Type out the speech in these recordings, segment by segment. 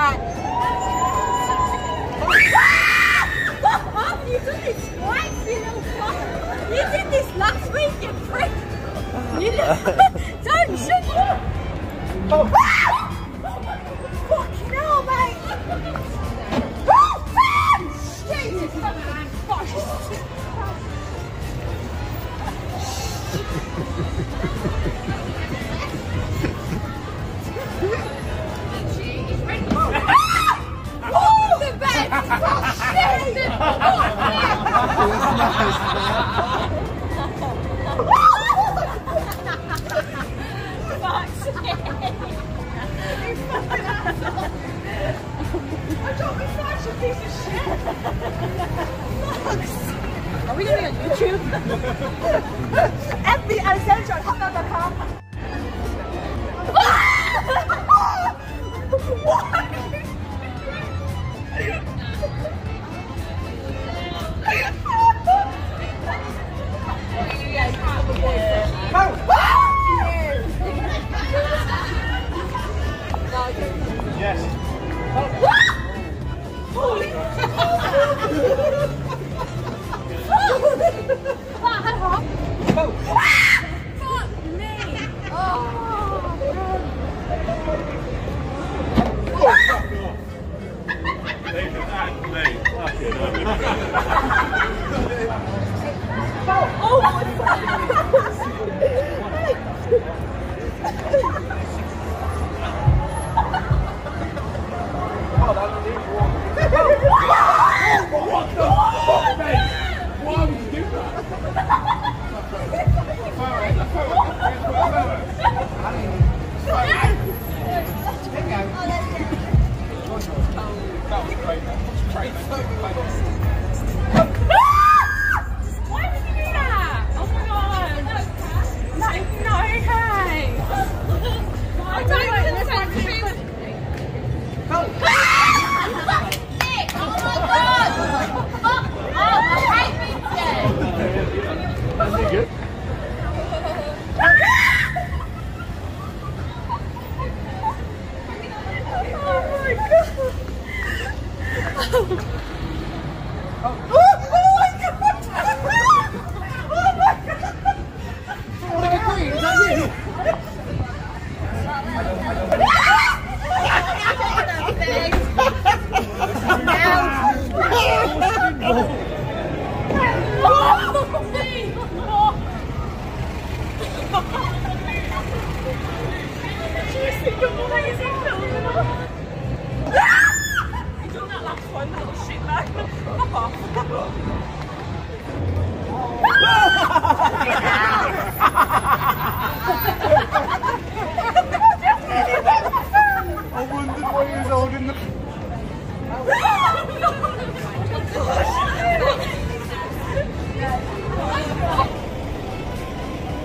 you did this twice, you little fuck. You did this last week, you prick. You did... Don't shoot me. Oh. Fucking hell, mate. Oh, Jesus fucking Oh, Are we going on YouTube? Hotmail.com. Why? Oh,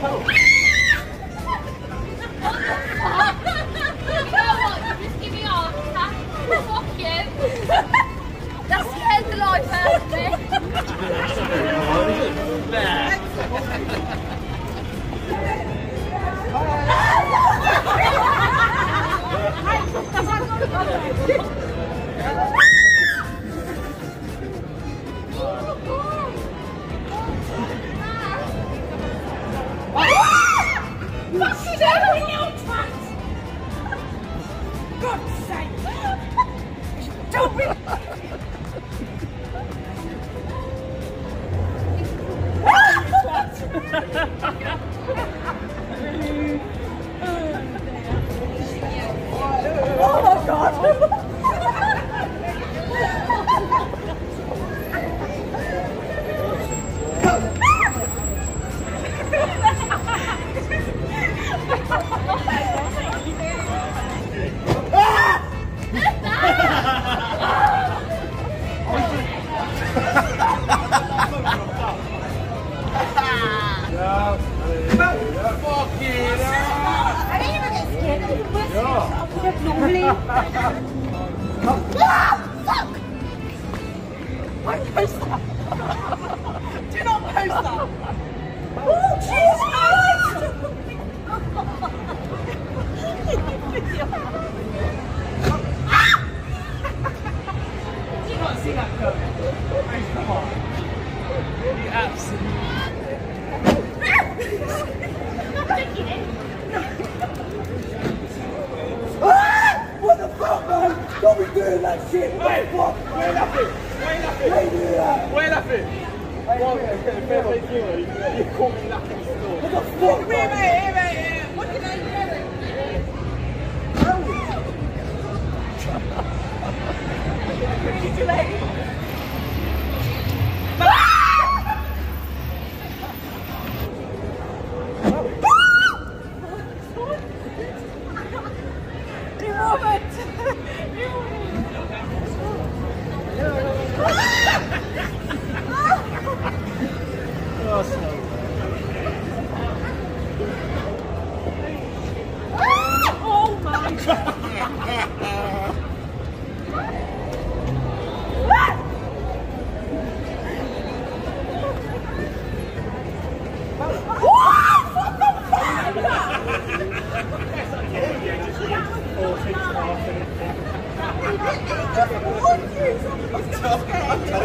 That God's sake! Be... Oh my god! Ah! Fuck! Why post that? Do not post that. Oh, Jesus! Shit! Wait! Well, fair play to you, you caught me laughing still. What the fuck, Here, mate, here, mate, here. What can I do? Pretty late. Robert! Oh my god! Feel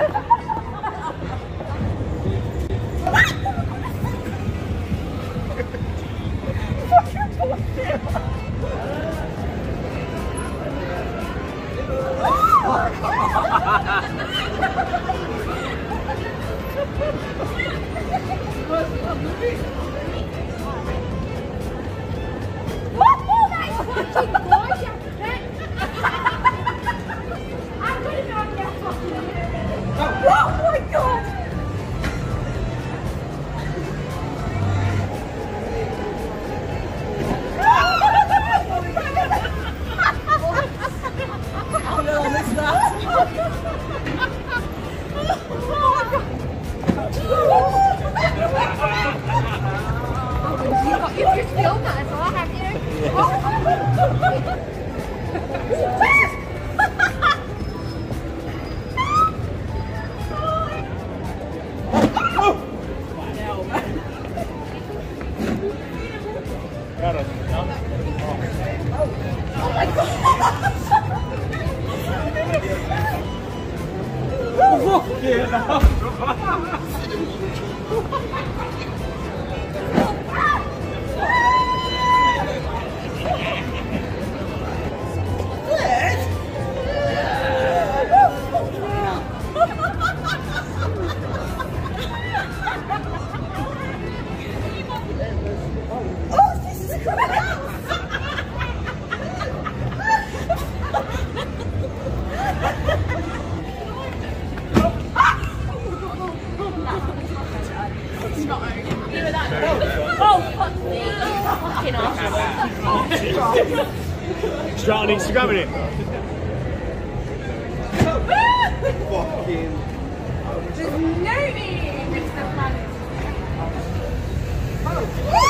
啊，哈哈哈。 좋다 하길 Oh, yeah. Instagramming it. Fucking. There's no in Planet. Oh.